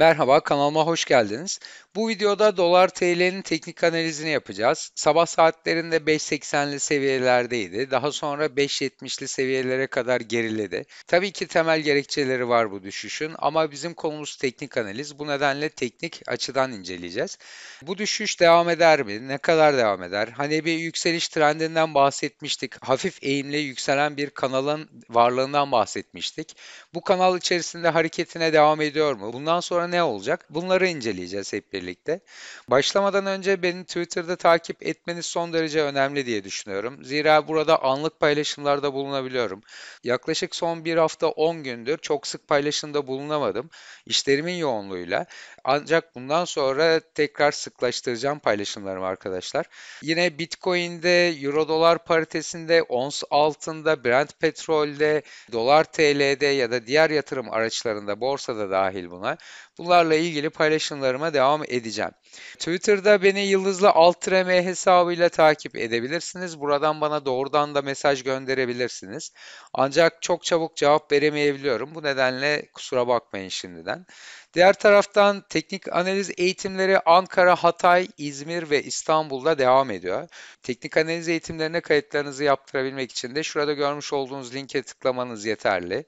Merhaba, kanalıma hoş geldiniz. Bu videoda dolar TL'nin teknik analizini yapacağız. Sabah saatlerinde 5.80'li seviyelerdeydi. Daha sonra 5.70'li seviyelere kadar geriledi. Tabii ki temel gerekçeleri var bu düşüşün ama bizim konumuz teknik analiz. Bu nedenle teknik açıdan inceleyeceğiz. Bu düşüş devam eder mi? Ne kadar devam eder? Hani bir yükseliş trendinden bahsetmiştik. Hafif eğimli yükselen bir kanalın varlığından bahsetmiştik. Bu kanal içerisinde hareketine devam ediyor mu? Bundan sonra ne olacak? Bunları inceleyeceğiz hep birlikte. Başlamadan önce beni Twitter'da takip etmeniz son derece önemli diye düşünüyorum. Zira burada anlık paylaşımlarda bulunabiliyorum. Yaklaşık son bir hafta 10 gündür çok sık paylaşımda bulunamadım. İşlerimin yoğunluğuyla. Ancak bundan sonra tekrar sıklaştıracağım paylaşımlarımı arkadaşlar. Yine Bitcoin'de, Euro dolar paritesinde, ons altında, Brent petrolde, dolar TL'de ya da diğer yatırım araçlarında, borsada dahil buna. Bunlarla ilgili paylaşımlarıma devam edeceğim. Twitter'da beni yıldızlı altre m hesabıyla takip edebilirsiniz. Buradan bana doğrudan da mesaj gönderebilirsiniz. Ancak çok çabuk cevap veremeyebiliyorum. Bu nedenle kusura bakmayın şimdiden. Diğer taraftan teknik analiz eğitimleri Ankara, Hatay, İzmir ve İstanbul'da devam ediyor. Teknik analiz eğitimlerine kayıtlarınızı yaptırabilmek için de şurada görmüş olduğunuz linke tıklamanız yeterli.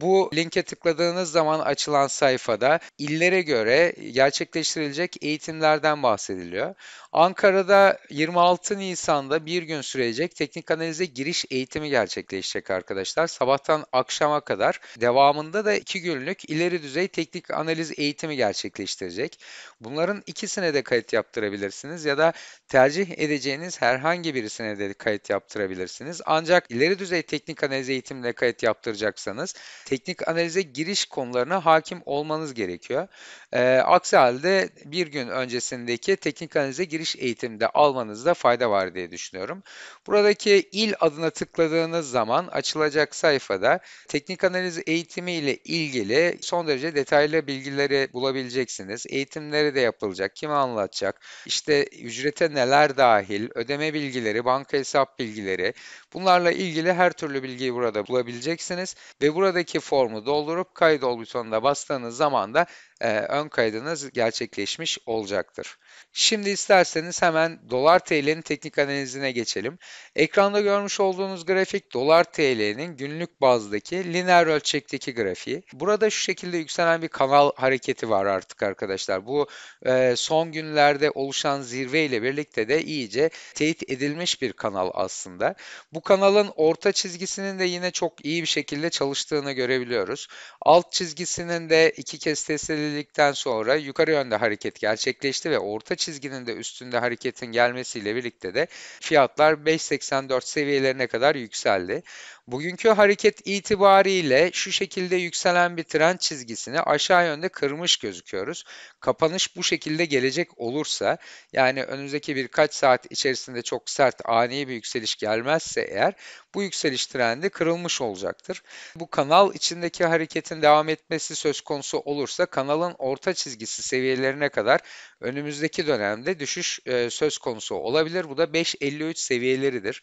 Bu linke tıkladığınız zaman açılan sayfada illere göre gerçekleştirilecek eğitimlerden bahsediliyor. Ankara'da 26 Nisan'da bir gün sürecek teknik analize giriş eğitimi gerçekleşecek arkadaşlar. Sabahtan akşama kadar devamında da 2 günlük ileri düzey teknik analiz eğitimi gerçekleştirecek. Bunların ikisine de kayıt yaptırabilirsiniz ya da tercih edeceğiniz herhangi birisine de kayıt yaptırabilirsiniz. Ancak ileri düzey teknik analiz eğitimine kayıt yaptıracaksanız teknik analize giriş konularına hakim olmanız gerekiyor. E, aksi halde bir gün öncesindeki teknik analize giriş eğitiminde almanızda fayda var diye düşünüyorum. Buradaki il adına tıkladığınız zaman açılacak sayfada teknik analiz eğitimi ile ilgili son derece detaylı bilgileri bulabileceksiniz. Eğitimleri de yapılacak, kim anlatacak, işte ücrete neler dahil, ödeme bilgileri, banka hesap bilgileri, bunlarla ilgili her türlü bilgiyi burada bulabileceksiniz ve buradaki formu doldurup kaydol butonuna bastığınız zaman da e, ön kaydınız gerçekleşmiş olacaktır. Şimdi isterseniz hemen dolar TL'nin teknik analizine geçelim. Ekranda görmüş olduğunuz grafik dolar TL'nin günlük bazdaki lineer ölçekteki grafiği. Burada şu şekilde yükselen bir kanal hareketi var artık arkadaşlar. Bu e, son günlerde oluşan zirve ile birlikte de iyice teyit edilmiş bir kanal aslında. Bu kanalın orta çizgisinin de yine çok iyi bir şekilde çalıştığını görebiliyoruz. Alt çizgisinin de iki kez test edildikten sonra yukarı yönde hareket gerçekleşti ve orta çizginin de üstünde hareketin gelmesiyle birlikte de fiyatlar 5.84 seviyelerine kadar yükseldi. Bugünkü hareket itibariyle şu şekilde yükselen bir trend çizgisini aşağı yönde kırmış gözüküyoruz. Kapanış bu şekilde gelecek olursa yani önümüzdeki birkaç saat içerisinde çok sert ani bir yükseliş gelmezse eğer bu yükseliş trendi kırılmış olacaktır. Bu kanal içindeki hareketin devam etmesi söz konusu olursa kanalın orta çizgisi seviyelerine kadar önümüzdeki dönemde düşüş e, söz konusu olabilir. Bu da 5.53 seviyeleridir.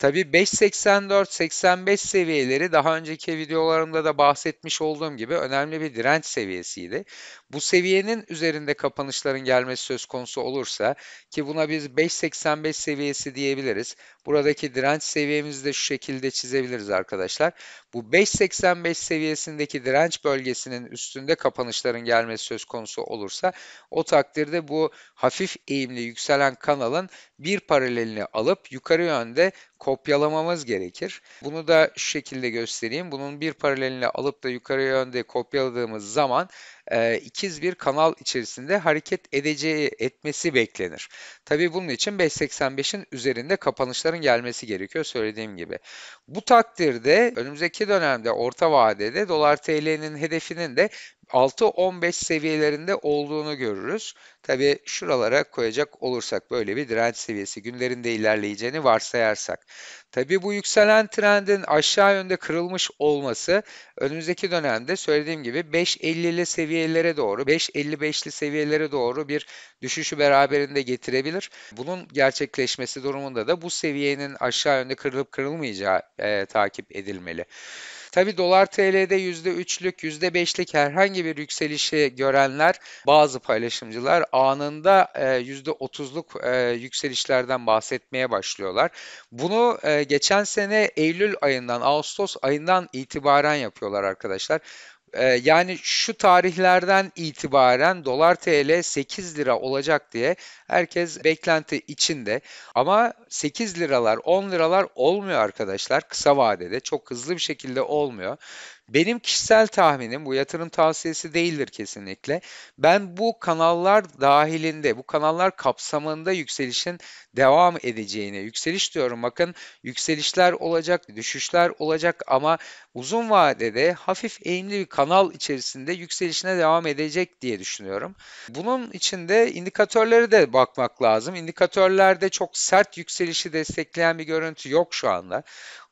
Tabii 5.84-85 seviyeleri daha önceki videolarımda da bahsetmiş olduğum gibi önemli bir direnç seviyesiydi. Bu seviyenin üzerinde kapanışların gelmesi söz konusu olursa ki buna biz 5.85 seviyesi diyebiliriz. Buradaki direnç seviyemizi de şu şekilde çizebiliriz arkadaşlar. Bu 5.85 seviyesindeki direnç bölgesinin üstünde kapanışların gelmesi söz konusu olursa o takdirde bu hafif eğimli yükselen kanalın bir paralelini alıp yukarı yönde kopyalamamız gerekir. Bunu da şu şekilde göstereyim. Bunun bir paralelini alıp da yukarı yönde kopyaladığımız zaman e, ikiz bir kanal içerisinde hareket edeceği etmesi beklenir. Tabi bunun için 5.85'in üzerinde kapanışların gelmesi gerekiyor söylediğim gibi. Bu takdirde önümüzdeki dönemde orta vadede dolar TL'nin hedefinin de 6-15 seviyelerinde olduğunu görürüz. Tabi şuralara koyacak olursak böyle bir direnç seviyesi günlerinde ilerleyeceğini varsayarsak. Tabi bu yükselen trendin aşağı yönde kırılmış olması önümüzdeki dönemde söylediğim gibi 5.50'li seviyelere doğru 5.55'li seviyelere doğru bir düşüşü beraberinde getirebilir. Bunun gerçekleşmesi durumunda da bu seviyenin aşağı yönde kırılıp kırılmayacağı e, takip edilmeli. Tabi dolar TL'de %3'lük, %5'lik herhangi bir yükselişi görenler bazı paylaşımcılar anında %30'luk e, yükselişlerden bahsetmeye başlıyorlar. Bunu e, geçen sene Eylül ayından, Ağustos ayından itibaren yapıyorlar arkadaşlar. Ee, yani şu tarihlerden itibaren dolar TL 8 lira olacak diye herkes beklenti içinde. Ama 8 liralar 10 liralar olmuyor arkadaşlar kısa vadede çok hızlı bir şekilde olmuyor. Benim kişisel tahminim bu yatırım tavsiyesi değildir kesinlikle. Ben bu kanallar dahilinde, bu kanallar kapsamında yükselişin devam edeceğini, yükseliş diyorum bakın yükselişler olacak, düşüşler olacak ama uzun vadede hafif eğimli bir kanal içerisinde yükselişine devam edecek diye düşünüyorum. Bunun için de indikatörlere de bakmak lazım. İndikatörlerde çok sert yükselişi destekleyen bir görüntü yok şu anda.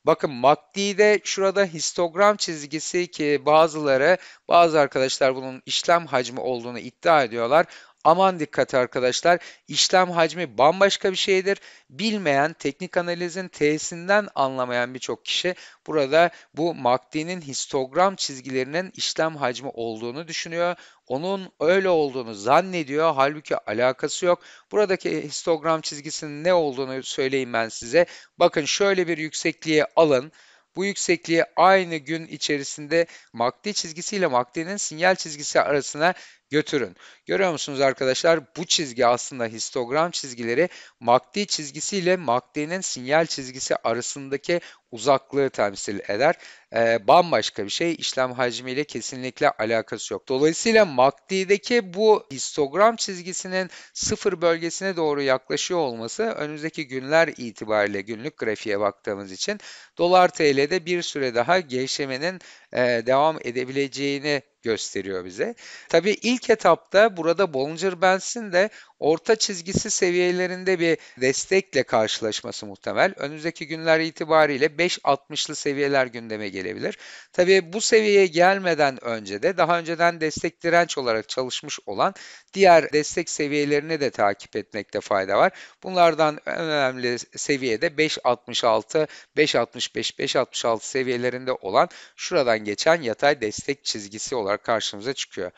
Bakın MACD'de şurada histogram çizgisi ki bazıları, bazı arkadaşlar bunun işlem hacmi olduğunu iddia ediyorlar. Aman dikkat arkadaşlar, işlem hacmi bambaşka bir şeydir. Bilmeyen, teknik analizin T'sinden anlamayan birçok kişi burada bu MACD'nin histogram çizgilerinin işlem hacmi olduğunu düşünüyor. Onun öyle olduğunu zannediyor. Halbuki alakası yok. Buradaki histogram çizgisinin ne olduğunu söyleyeyim ben size. Bakın şöyle bir yüksekliğe alın. Bu yüksekliği aynı gün içerisinde MACD çizgisiyle MACD'nin sinyal çizgisi arasına götürün. Görüyor musunuz arkadaşlar? Bu çizgi aslında histogram çizgileri MACD çizgisiyle MACD'nin sinyal çizgisi arasındaki uzaklığı temsil eder. Ee, bambaşka bir şey. işlem hacmiyle kesinlikle alakası yok. Dolayısıyla MACD'deki bu histogram çizgisinin sıfır bölgesine doğru yaklaşıyor olması önümüzdeki günler itibariyle günlük grafiğe baktığımız için dolar TL'de bir süre daha gevşemenin e, devam edebileceğini gösteriyor bize. Tabii ilk etapta burada Bollinger Bands'in de orta çizgisi seviyelerinde bir destekle karşılaşması muhtemel. Önümüzdeki günler itibariyle 5.60'lı seviyeler gündeme gelebilir. Tabii bu seviyeye gelmeden önce de daha önceden destek direnç olarak çalışmış olan diğer destek seviyelerini de takip etmekte fayda var. Bunlardan en önemli seviyede 5.66, 5.65, 5.66 seviyelerinde olan şuradan geçen yatay destek çizgisi olarak karşımıza çıkıyor.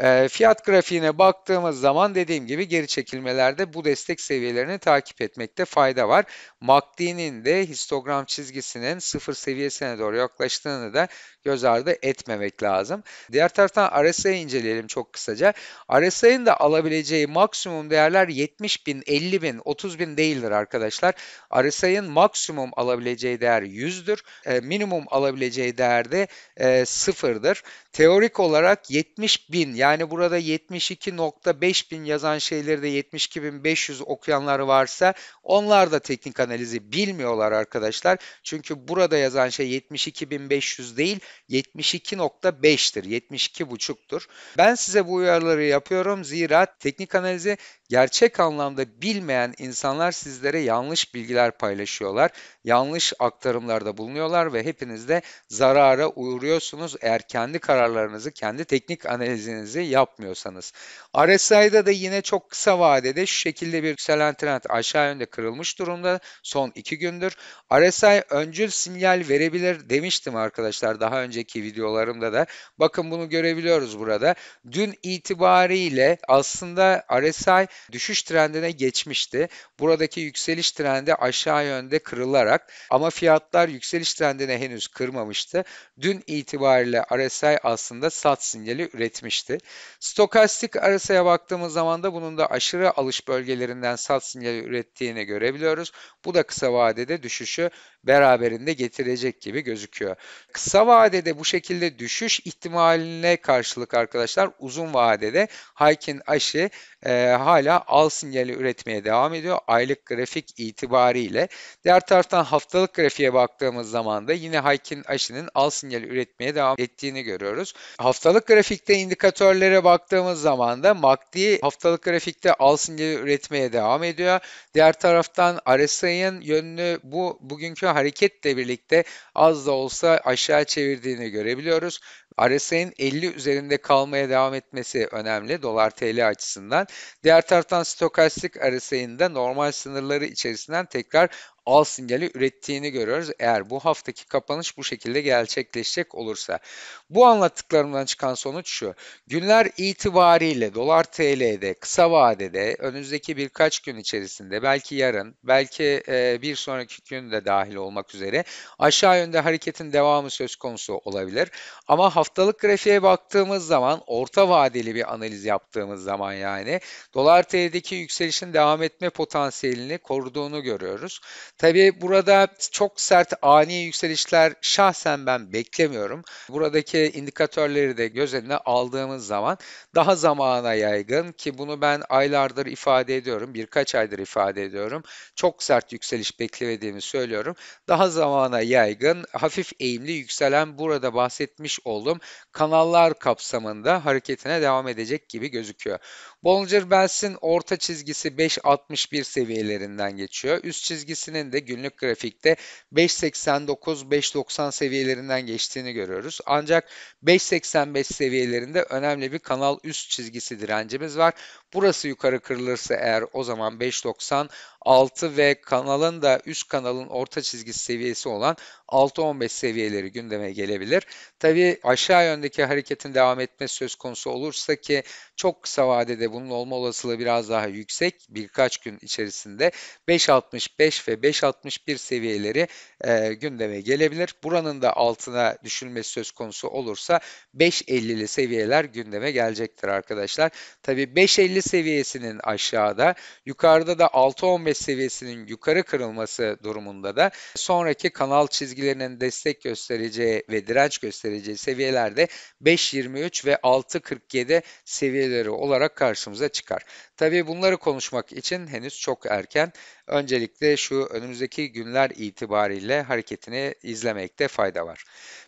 E, fiyat grafiğine baktığımız zaman dediğim gibi geri çekilmelerde bu destek seviyelerini takip etmekte fayda var. MACD'nin de histogram çizgisinin sıfır seviyesine doğru yaklaştığını da göz ardı etmemek lazım. Diğer taraftan RSI'yi inceleyelim çok kısaca. RSI'nin de alabileceği maksimum değerler 70 bin, 50 bin, 30 bin değildir arkadaşlar. RSI'nin maksimum alabileceği değer 100'dür. E, minimum alabileceği değer de e, sıfırdır. Teorik olarak 70 bin yani burada 72.5 bin yazan şeyleri de 72.500 okuyanlar varsa onlar da teknik analizi bilmiyorlar arkadaşlar. Çünkü burada yazan şey 72.500 değil 72.5'tir, 72.5'tur. Ben size bu uyarıları yapıyorum zira teknik analizi gerçek anlamda bilmeyen insanlar sizlere yanlış bilgiler paylaşıyorlar. Yanlış aktarımlarda bulunuyorlar ve hepiniz de zarara uğruyorsunuz eğer kendi kararlarınızı, kendi teknik analizinizi yapmıyorsanız. RSI'da da yine çok kısa vadede şu şekilde bir yükselen trend aşağı yönde kırılmış durumda son iki gündür. RSI öncül sinyal verebilir demiştim arkadaşlar daha önceki videolarımda da. Bakın bunu görebiliyoruz burada. Dün itibariyle aslında RSI düşüş trendine geçmişti. Buradaki yükseliş trendi aşağı yönde kırılarak ama fiyatlar yükseliş trendine henüz kırmamıştı. Dün itibariyle RSI aslında sat sinyali üretmişti. Stokastik RSI'ye baktığımız zaman da bunun da aşırı alış bölgelerinden sat sinyali ürettiğini görebiliyoruz. Bu da kısa vadede düşüşü beraberinde getirecek gibi gözüküyor. Kısa vadede bu şekilde düşüş ihtimaline karşılık arkadaşlar uzun vadede Haykin aşı e, hala al sinyali üretmeye devam ediyor aylık grafik itibariyle. Diğer taraftan haftalık grafiğe baktığımız zaman da yine Haykin aşının al sinyali üretmeye devam ettiğini görüyoruz. Haftalık grafikte indikatörlere baktığımız zaman da MACD haftalık grafikte al sinyali üretmeye devam ediyor. Diğer taraftan RSI'nin yönünü bu bugünkü hareketle birlikte az da olsa aşağı çevirdiğini görebiliyoruz. RSI'nin 50 üzerinde kalmaya devam etmesi önemli dolar TL açısından. Diğer taraftan stokastik RSI'nin de normal sınırları içerisinden tekrar al sinyali ürettiğini görüyoruz. Eğer bu haftaki kapanış bu şekilde gerçekleşecek olursa. Bu anlattıklarımdan çıkan sonuç şu. Günler itibariyle dolar TL'de kısa vadede önümüzdeki birkaç gün içerisinde belki yarın belki e, bir sonraki gün de dahil olmak üzere aşağı yönde hareketin devamı söz konusu olabilir. Ama haftalık grafiğe baktığımız zaman orta vadeli bir analiz yaptığımız zaman yani dolar TL'deki yükselişin devam etme potansiyelini koruduğunu görüyoruz. Tabii burada çok sert ani yükselişler şahsen ben beklemiyorum. Buradaki indikatörleri de göz önüne aldığımız zaman daha zamana yaygın ki bunu ben aylardır ifade ediyorum, birkaç aydır ifade ediyorum. Çok sert yükseliş beklemediğimi söylüyorum. Daha zamana yaygın, hafif eğimli yükselen burada bahsetmiş olduğum kanallar kapsamında hareketine devam edecek gibi gözüküyor. Bollinger Bells'in orta çizgisi 5.61 seviyelerinden geçiyor. Üst çizgisinin de günlük grafikte 5.89-5.90 seviyelerinden geçtiğini görüyoruz. Ancak 5.85 seviyelerinde önemli bir kanal üst çizgisi direncimiz var. Burası yukarı kırılırsa eğer o zaman 5.90 6 ve kanalın da üst kanalın orta çizgisi seviyesi olan 6.15 seviyeleri gündeme gelebilir. Tabii aşağı yöndeki hareketin devam etmesi söz konusu olursa ki çok kısa vadede bunun olma olasılığı biraz daha yüksek. Birkaç gün içerisinde 5.65 ve 5.61 seviyeleri e, gündeme gelebilir. Buranın da altına düşülmesi söz konusu olursa 5.50'li seviyeler gündeme gelecektir arkadaşlar. Tabii 5.50 seviyesinin aşağıda, yukarıda da 6.15 seviyesinin yukarı kırılması durumunda da sonraki kanal çizgilerinin destek göstereceği ve direnç göstereceği seviyelerde 5.23 ve 6.47 seviyeleri olarak karşımıza çıkar. Tabii bunları konuşmak için henüz çok erken. Öncelikle şu önümüzdeki günler itibariyle hareketini izlemekte fayda var.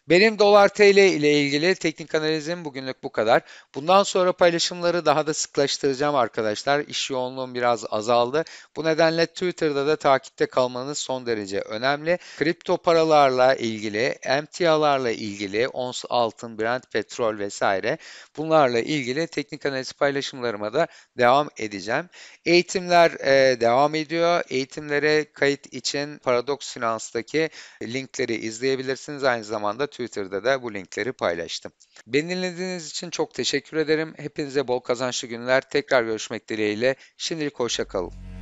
Benim dolar TL ile ilgili teknik analizim bugünlük bu kadar. Bundan sonra paylaşımları daha da sıklaştıracağım arkadaşlar. İş yoğunluğum biraz azaldı. Bu nedenle Twitter'da da takipte kalmanız son derece önemli. Kripto paralarla ilgili, emtialarla ilgili, ons altın, Brent petrol vesaire bunlarla ilgili teknik analiz paylaşımlarıma da devam edeceğim. Eğitimler e, devam ediyor. Eğitimlere kayıt için Paradox Finans'taki linkleri izleyebilirsiniz. Aynı zamanda Twitter'da da bu linkleri paylaştım. Beni dinlediğiniz için çok teşekkür ederim. Hepinize bol kazançlı günler. Tekrar görüşmek dileğiyle. Şimdilik hoşça kalın.